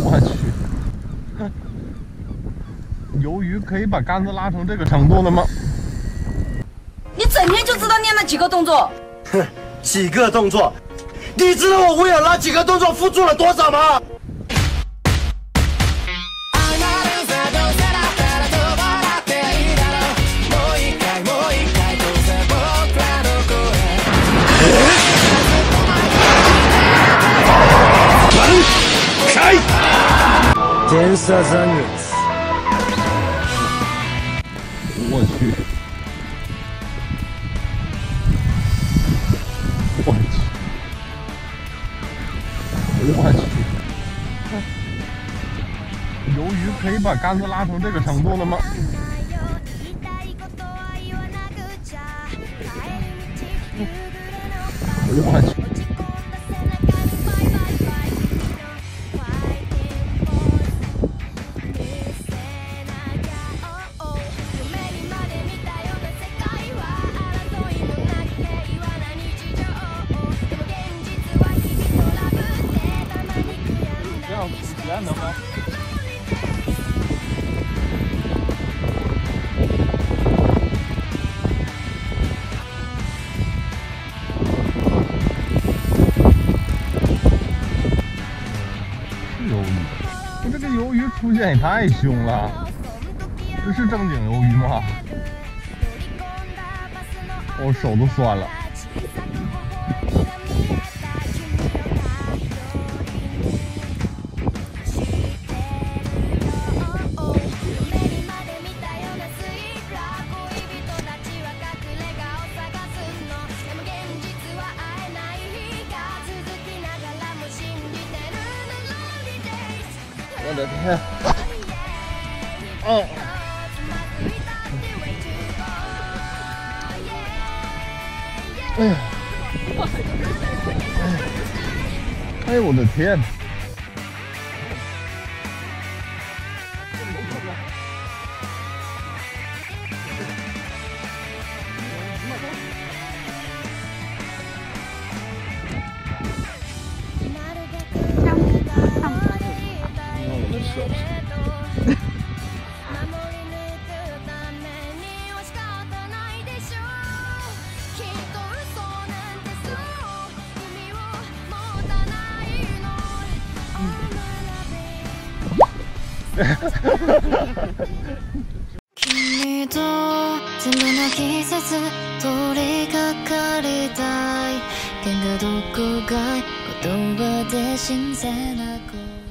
我去，鱿鱼可以把杆子拉成这个程度的吗？你整天就知道练那几个动作？哼，几个动作？你知道我为了那几个动作付出了多少吗？天色残月。我去，我去，我去，鱿鱼可以把杆子拉成这个程度了吗？我去。能吗？鱿鱼，你这个鱿鱼出现也太凶了，这是正经鱿鱼吗？我手都酸了。我的天！哦！哎呀！哎呦我的天！君と全部の季節取りかかりたい。喧嘩どこが言葉で新鮮な声。